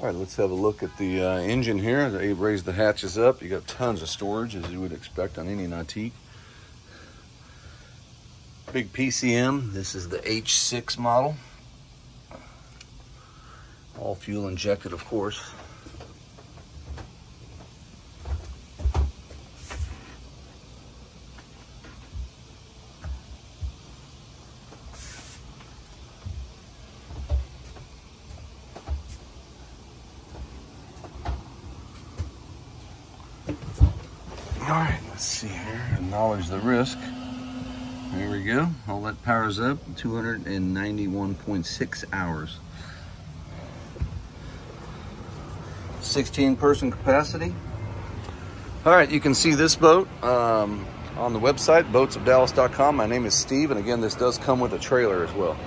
All right, let's have a look at the uh, engine here. They raised the hatches up. You got tons of storage, as you would expect on any Nautique. Big PCM. This is the H6 model. All fuel injected, of course. All right, let's see here. Acknowledge the risk. There we go. All that powers up. 291.6 hours. 16 person capacity. All right, you can see this boat um, on the website, boatsofdallas.com. My name is Steve, and again, this does come with a trailer as well.